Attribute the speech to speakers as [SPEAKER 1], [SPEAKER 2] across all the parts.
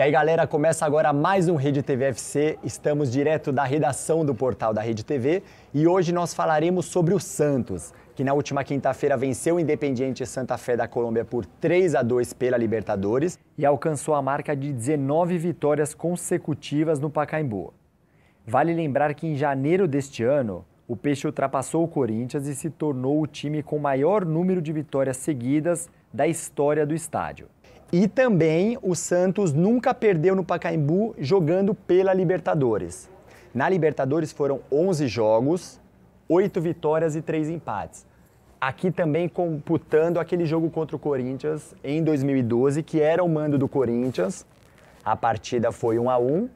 [SPEAKER 1] E aí, galera, começa agora mais um Rede TV FC. Estamos direto da redação do portal da Rede TV e hoje nós falaremos sobre o Santos, que na última quinta-feira venceu o Independiente Santa Fé da Colômbia por 3 a 2 pela Libertadores e alcançou a marca de 19 vitórias consecutivas no Pacaembu. Vale lembrar que em janeiro deste ano, o Peixe ultrapassou o Corinthians e se tornou o time com maior número de vitórias seguidas da história do estádio. E também o Santos nunca perdeu no Pacaembu jogando pela Libertadores. Na Libertadores foram 11 jogos, 8 vitórias e 3 empates. Aqui também computando aquele jogo contra o Corinthians em 2012, que era o mando do Corinthians. A partida foi 1 a 1,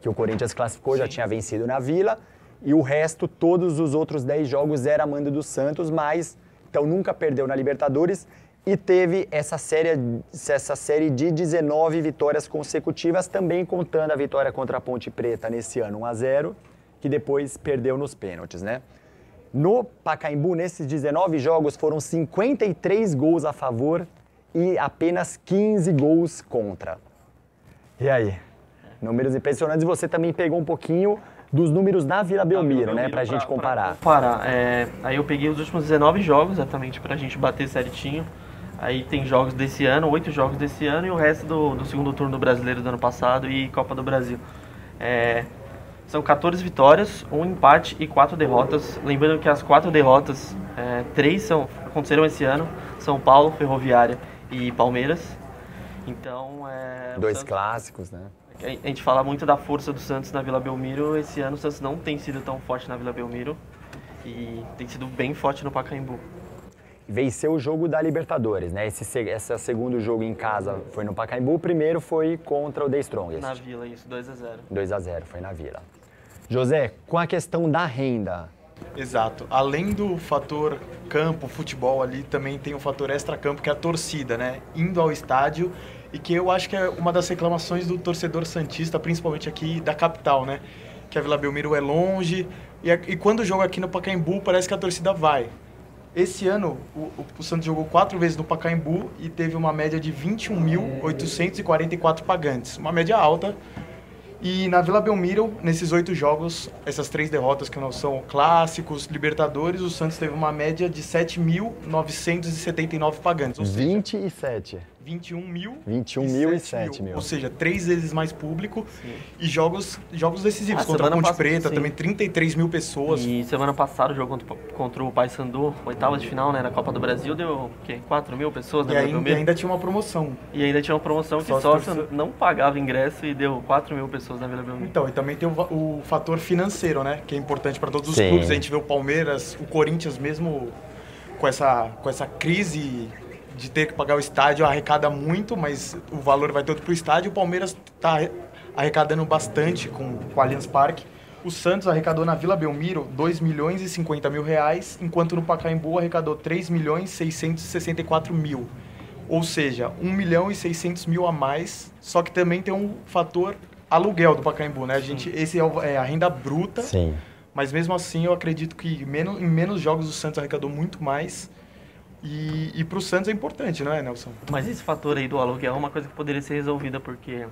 [SPEAKER 1] que o Corinthians classificou, Sim. já tinha vencido na Vila, e o resto, todos os outros 10 jogos era mando do Santos, mas então nunca perdeu na Libertadores e teve essa série, essa série de 19 vitórias consecutivas, também contando a vitória contra a Ponte Preta nesse ano, 1 a 0 que depois perdeu nos pênaltis, né? No Pacaembu, nesses 19 jogos, foram 53 gols a favor e apenas 15 gols contra. E aí? Números impressionantes. Você também pegou um pouquinho dos números da Vila Belmiro, né? Pra, pra gente comparar.
[SPEAKER 2] Para, é, aí eu peguei os últimos 19 jogos, exatamente, pra gente bater certinho. Aí tem jogos desse ano, oito jogos desse ano e o resto do, do segundo turno do brasileiro do ano passado e Copa do Brasil. É, são 14 vitórias, um empate e quatro derrotas. Lembrando que as quatro derrotas, é, três são, aconteceram esse ano: São Paulo, Ferroviária e Palmeiras. Então, é,
[SPEAKER 1] Dois Santos, clássicos, né?
[SPEAKER 2] A gente fala muito da força do Santos na Vila Belmiro. Esse ano o Santos não tem sido tão forte na Vila Belmiro e tem sido bem forte no Pacaembu
[SPEAKER 1] venceu o jogo da Libertadores, né? Esse, esse segundo jogo em casa foi no Pacaembu, o primeiro foi contra o The Strongest.
[SPEAKER 2] Na Vila, isso, 2 a 0
[SPEAKER 1] 2 a 0 foi na Vila. José, com a questão da renda.
[SPEAKER 3] Exato. Além do fator campo, futebol ali, também tem o fator extra-campo, que é a torcida, né? Indo ao estádio e que eu acho que é uma das reclamações do torcedor santista, principalmente aqui da capital, né? Que a Vila Belmiro é longe e, e quando joga aqui no Pacaembu parece que a torcida vai. Esse ano, o, o, Santos jogou quatro vezes no Pacaembu e teve uma média de 21.844 pagantes. Uma média alta. E na Vila Belmiro, nesses oito jogos, essas três derrotas que não são clássicos, Libertadores, o Santos teve uma média de 7.979 pagantes.
[SPEAKER 1] Ou 27.
[SPEAKER 3] Seja, 21 mil
[SPEAKER 1] 21 mil e 7 mil.
[SPEAKER 3] Ou seja, três vezes mais público. Sim. E jogos, jogos decisivos. Ah, contra a Ponte Preta, sim. também 33 mil pessoas.
[SPEAKER 2] E semana passada o jogo contra, contra o Paysandu, oitava de final, né, na Copa do Brasil, deu o quê? 4 mil pessoas,
[SPEAKER 3] né? E ainda, e ainda tinha uma promoção.
[SPEAKER 2] E ainda tinha uma promoção que sócio não pagava ingresso e deu 4 mil pessoas na Vila Belmiro.
[SPEAKER 3] Então, e também tem o, o fator financeiro, né? Que é importante para todos os sim. clubes. A gente vê o Palmeiras, o Corinthians mesmo com essa, com essa crise de ter que pagar o estádio arrecada muito, mas o valor vai todo para o estádio. O Palmeiras está arrecadando bastante com, com o Allianz Parque. O Santos arrecadou na Vila Belmiro 2 milhões e 50 mil reais, enquanto no Pacaembu arrecadou 3 milhões e 664 mil. Ou seja, 1 milhão e 600 mil a mais, só que também tem um fator aluguel do Pacaembu, né? A gente, esse é, é a renda bruta,
[SPEAKER 1] Sim.
[SPEAKER 3] mas mesmo assim eu acredito que menos, em menos jogos o Santos arrecadou muito mais e, e para o Santos é importante, não é, Nelson?
[SPEAKER 2] Mas esse fator aí do aluguel é uma coisa que poderia ser resolvida, porque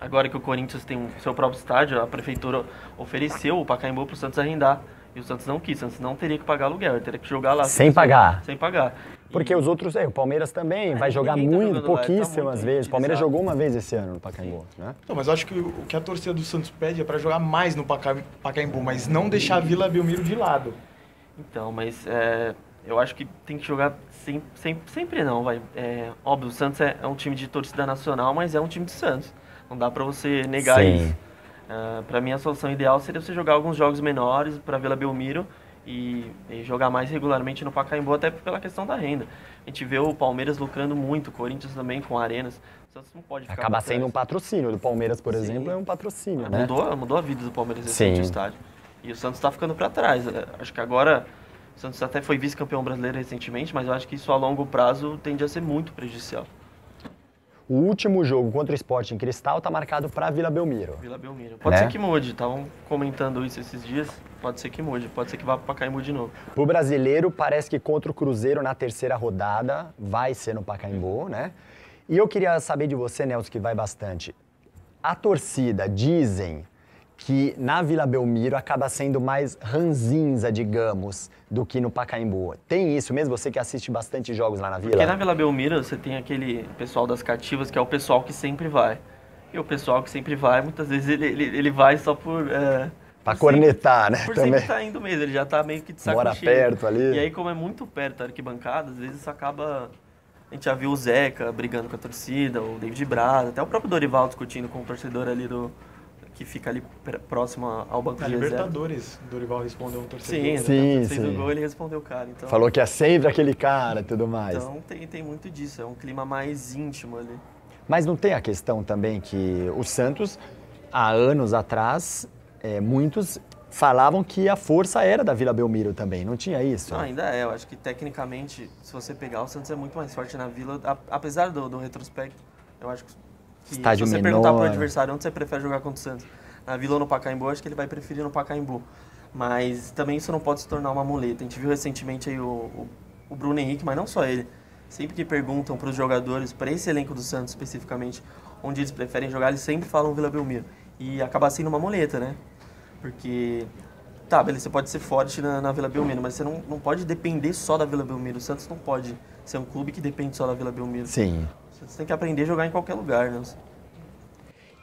[SPEAKER 2] agora que o Corinthians tem o seu próprio estádio, a prefeitura ofereceu o Pacaembu para o Santos arrendar. E o Santos não quis, o Santos não teria que pagar aluguel, ele teria que jogar lá.
[SPEAKER 1] Sem pagar?
[SPEAKER 2] Sem pagar.
[SPEAKER 1] Porque e... os outros, é, o Palmeiras também é, vai jogar muito, tá pouquíssimas tá vezes. O Palmeiras jogou uma vez esse ano no Pacaembu, né?
[SPEAKER 3] Não, mas eu acho que o que a torcida do Santos pede é para jogar mais no Pacaembu, mas não deixar a Vila Belmiro de lado.
[SPEAKER 2] Então, mas é, eu acho que tem que jogar sempre, não, vai. É, óbvio, o Santos é, é, um time de torcida nacional, mas é um time de Santos. Não dá para você negar Sim. isso. Uh, para mim, a solução ideal seria você jogar alguns jogos menores para Vila Belmiro e, e, jogar mais regularmente no Pacaembu, até pela questão da renda. A gente vê o Palmeiras lucrando muito, o Corinthians também com arenas. O Santos não pode ficar
[SPEAKER 1] Acaba sendo um patrocínio do Palmeiras, por Sim. exemplo, é um patrocínio, né?
[SPEAKER 2] Mudou, mudou a vida do Palmeiras esse estádio. E o Santos está ficando para trás. Acho que agora o Santos até foi vice-campeão brasileiro recentemente, mas eu acho que isso a longo prazo tende a ser muito prejudicial.
[SPEAKER 1] O último jogo contra o Sport em Cristal está marcado para Vila Belmiro.
[SPEAKER 2] Vila Belmiro. Pode né? ser que mude, estavam comentando isso esses dias. Pode ser que mude, pode ser que vá para Pacaembu de novo.
[SPEAKER 1] O brasileiro, parece que contra o Cruzeiro na terceira rodada vai ser no Pacaembu, né? E eu queria saber de você, Nelson, que vai bastante. A torcida dizem que na Vila Belmiro acaba sendo mais ranzinza, digamos, do que no Pacaembu. Tem isso mesmo? Você que assiste bastante jogos lá na Vila?
[SPEAKER 2] Porque na Vila Belmiro você tem aquele pessoal das cativas que é o pessoal que sempre vai. E o pessoal que sempre vai, muitas vezes ele, ele, ele vai só por... É,
[SPEAKER 1] pra cornetar, né?
[SPEAKER 2] Por
[SPEAKER 1] também.
[SPEAKER 2] sempre tá indo mesmo, ele já tá meio que de saco
[SPEAKER 1] Mora
[SPEAKER 2] cheio.
[SPEAKER 1] perto ali.
[SPEAKER 2] E aí como é muito perto da arquibancada, às vezes isso acaba... A gente já viu o Zeca brigando com a torcida, o David Braz, até o próprio Dorival discutindo com o torcedor ali do... Que fica ali pr- próximo ao banco
[SPEAKER 3] Na
[SPEAKER 2] de reserva.
[SPEAKER 3] Libertadores, Dorival respondeu um torcedor.
[SPEAKER 2] Sim,
[SPEAKER 1] Sim, sim.
[SPEAKER 2] o gol ele respondeu o cara. Então,
[SPEAKER 1] Falou que é sempre aquele cara e tudo mais.
[SPEAKER 2] então tem, tem muito disso, é um clima mais íntimo ali.
[SPEAKER 1] Mas não tem a questão também que o Santos, há anos atrás, é, muitos falavam que a força era da Vila Belmiro também, não tinha isso?
[SPEAKER 2] Não, ainda é, eu acho que tecnicamente, se você pegar, o Santos é muito mais forte na Vila, a- apesar do, do retrospecto, eu acho que
[SPEAKER 1] Estádio
[SPEAKER 2] se você perguntar pro
[SPEAKER 1] menor.
[SPEAKER 2] adversário onde você prefere jogar contra o Santos, na Vila ou no Pacaembu, acho que ele vai preferir no Pacaembu. Mas também isso não pode se tornar uma muleta. A gente viu recentemente aí o, o, o Bruno Henrique, mas não só ele. Sempre que perguntam para os jogadores, para esse elenco do Santos especificamente, onde eles preferem jogar, eles sempre falam Vila Belmiro. E acaba sendo uma muleta, né? Porque, tá, beleza, você pode ser forte na, na Vila Belmiro, mas você não, não pode depender só da Vila Belmiro. O Santos não pode ser um clube que depende só da Vila Belmiro.
[SPEAKER 1] Sim.
[SPEAKER 2] Santos tem que aprender a jogar em qualquer lugar, né?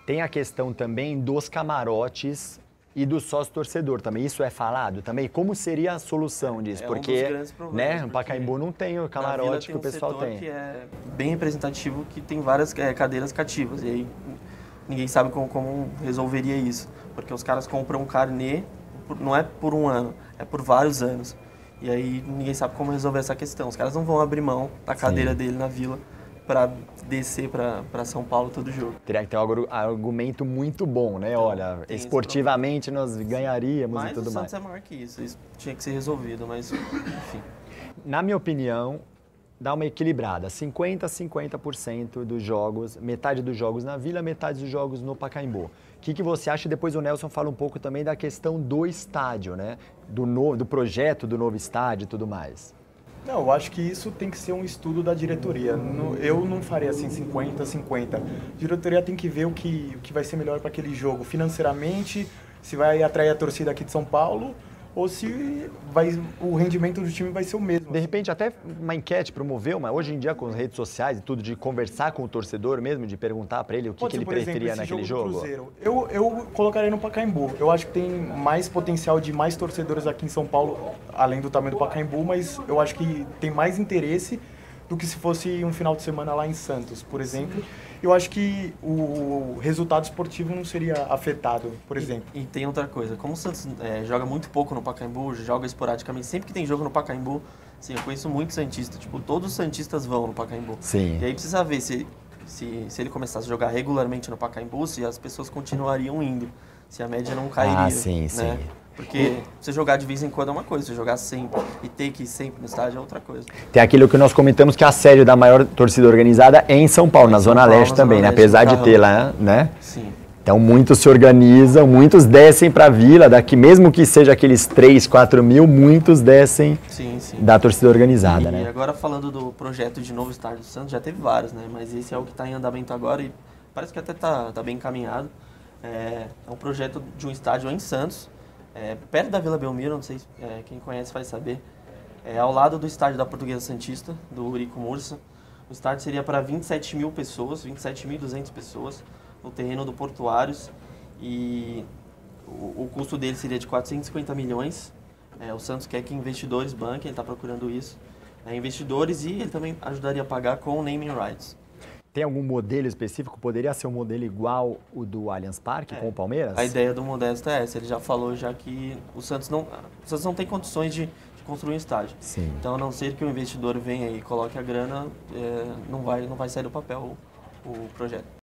[SPEAKER 1] Tem a questão também dos camarotes e do sócio torcedor também. Isso é falado também? Como seria a solução disso?
[SPEAKER 2] É um
[SPEAKER 1] porque,
[SPEAKER 2] problemas,
[SPEAKER 1] né, no Pacaembu não tem o camarote
[SPEAKER 2] tem
[SPEAKER 1] que o
[SPEAKER 2] um
[SPEAKER 1] pessoal tem.
[SPEAKER 2] que é bem representativo, que tem várias é, cadeiras cativas. E aí ninguém sabe como, como resolveria isso. Porque os caras compram um carnê, por- não é por um ano, é por vários anos. E aí ninguém sabe como resolver essa questão. Os caras não vão abrir mão da cadeira dele na Vila para descer para São Paulo todo jogo.
[SPEAKER 1] Teria que ter um argu- argumento muito bom, né? Olha,
[SPEAKER 2] tem esse
[SPEAKER 1] esportivamente nós ganharíamos e
[SPEAKER 2] Mas o
[SPEAKER 1] tudo mais.
[SPEAKER 2] Santos é maior que isso, isso tinha que ser resolvido, mas enfim.
[SPEAKER 1] Na minha opinião, dá uma equilibrada. 50% a 50% dos jogos, metade dos jogos na Vila, metade dos jogos no Pacaembu. O que, que você acha? Depois o Nelson fala um pouco também da questão do estádio, né? Do, no- do projeto do novo estádio e tudo mais.
[SPEAKER 3] Não, eu acho que isso tem que ser um estudo da diretoria. Eu não faria assim 50 50. A diretoria tem que ver o que, o que vai ser melhor para aquele jogo financeiramente, se vai atrair a torcida aqui de São Paulo ou se vai, o rendimento do time vai ser o mesmo.
[SPEAKER 1] De repente, até uma enquete promoveu, mas hoje em dia com as redes sociais e tudo, de conversar com o torcedor mesmo, de perguntar para ele o que, que ele
[SPEAKER 3] por exemplo,
[SPEAKER 1] preferia
[SPEAKER 3] esse
[SPEAKER 1] naquele
[SPEAKER 3] jogo
[SPEAKER 1] jogo.
[SPEAKER 3] Eu, eu colocaria no Pacaembu. Eu acho que tem mais potencial de mais torcedores aqui em São Paulo, além do tamanho do Pacaembu, mas eu acho que tem mais interesse do que se fosse um final de semana lá em Santos, por exemplo. Eu acho que o resultado esportivo não seria afetado, por exemplo.
[SPEAKER 2] E tem outra coisa, como o Santos é, joga muito pouco no Pacaembu, joga esporadicamente, sempre que tem jogo no Pacaembu, sim, eu conheço muitos Santistas, tipo, todos os Santistas vão no Pacaembu.
[SPEAKER 1] Sim.
[SPEAKER 2] E aí precisa ver se, se, se ele começasse a jogar regularmente no Pacaembu, se as pessoas continuariam indo, se a média não cairia.
[SPEAKER 1] Ah, sim,
[SPEAKER 2] né?
[SPEAKER 1] sim.
[SPEAKER 2] Porque você jogar de vez em quando é uma coisa, você jogar sempre e ter que ir sempre no estádio é outra coisa.
[SPEAKER 1] Tem aquilo que nós comentamos que a sede da maior torcida organizada é em São Paulo, na
[SPEAKER 2] São
[SPEAKER 1] Zona
[SPEAKER 2] Paulo,
[SPEAKER 1] Leste
[SPEAKER 2] na
[SPEAKER 1] também,
[SPEAKER 2] Zona
[SPEAKER 1] né?
[SPEAKER 2] Leste,
[SPEAKER 1] Apesar de ter lá, né?
[SPEAKER 2] Sim.
[SPEAKER 1] Então muitos se organizam, muitos descem para a vila, daqui mesmo que seja aqueles 3, 4 mil, muitos descem
[SPEAKER 2] Sim, sim.
[SPEAKER 1] da torcida organizada,
[SPEAKER 2] E
[SPEAKER 1] né?
[SPEAKER 2] agora falando do projeto de novo estádio do Santos, já teve vários, né? Mas esse é o que está em andamento agora e parece que até está tá bem encaminhado. É, é um projeto de um estádio em Santos, é, perto da Vila Belmiro, não sei se é, quem conhece vai saber. É ao lado do estádio da Portuguesa Santista, do Urico Mursa. O estádio seria para 27 mil pessoas, 27.200 pessoas, no terreno do Portuários. E o, o custo dele seria de 450 milhões. É, o Santos quer que investidores banquem, ele está procurando isso. É, investidores e ele também ajudaria a pagar com naming rights.
[SPEAKER 1] Tem algum modelo específico? Poderia ser um modelo igual o do Allianz Parque com o Palmeiras?
[SPEAKER 2] A ideia do Modesto é essa. Ele já falou já que o Santos não, o Santos não tem condições de, de construir um estádio.
[SPEAKER 1] Sim.
[SPEAKER 2] Então, a não ser que o investidor venha e coloque a grana, é, não, vai, não vai sair do papel o, o projeto.